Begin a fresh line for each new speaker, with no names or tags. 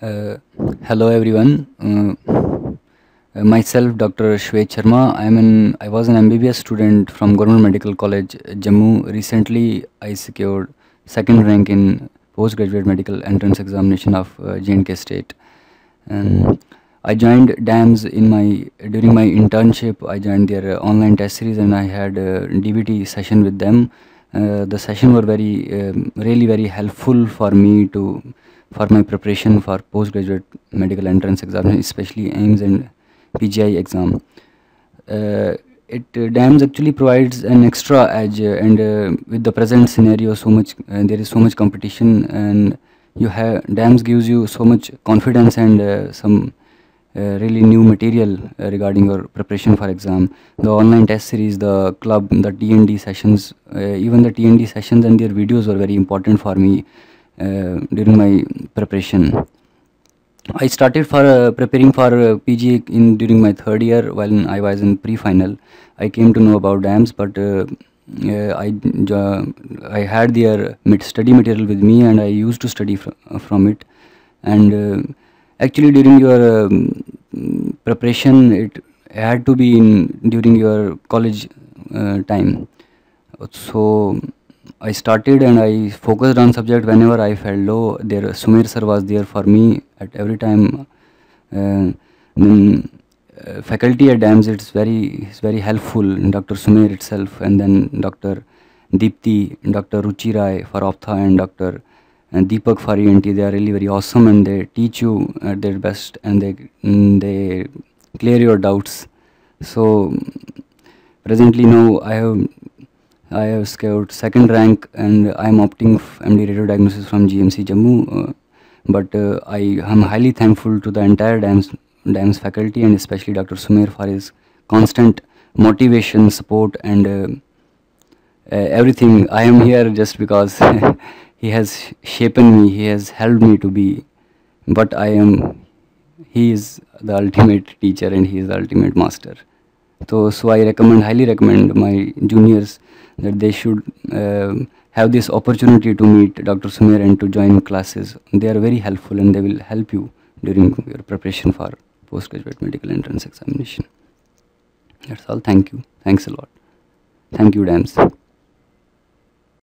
Uh, hello everyone. Uh, uh, myself, Dr. Shwait Sharma. I'm an I was an MBBS student from Government Medical College, Jammu. Recently, I secured second rank in postgraduate medical entrance examination of uh, J&K State. And I joined DAMS in my during my internship. I joined their uh, online test series and I had a DVT session with them. The session were very um, really very helpful for me to for my preparation for postgraduate medical entrance examination, especially AIIMS and PGI exam. Uh, it uh, DAMS actually provides an extra edge, uh, and uh, with the present scenario, so much uh, there is so much competition, and you have DAMS gives you so much confidence and uh, some really new material regarding your preparation for exam. The online test series, the club, the TND sessions, even the TND sessions and their videos were very important for me during my preparation. I started for uh, preparing for uh, PG in during my third year while I was in pre-final. I came to know about DAMS, but uh, uh, I uh, I had their mid study material with me and I used to study fr from it. And uh, actually during your um, preparation, it had to be in during your college uh, time. So I started and I focused on subject whenever I felt low. There, Sumer sir was there for me at every time. Uh, uh, faculty at DAMS, it's very, it's very helpful. Dr. Sumer itself, and then Dr. Deepti, Dr. Ruchi Rai for Optha, and Dr. And Deepak for ENT. They are really very awesome, and they teach you at their best, and they mm, they clear your doubts. So presently now I have I have scored second rank and I am opting MD radio diagnosis from GMC Jammu. Uh, but uh, I am highly thankful to the entire DAMS, faculty and especially Dr. Sumer for his constant motivation, support and uh, everything. I am here just because he has shapen me, he has helped me to be, but I am, he is the ultimate teacher and he is the ultimate master. So, so I recommend, highly recommend my juniors that they should uh, have this opportunity to meet Dr. Sumer and to join classes. They are very helpful and they will help you during your preparation for postgraduate medical entrance examination. That's all. Thank you. Thanks a lot. Thank you, DAMS.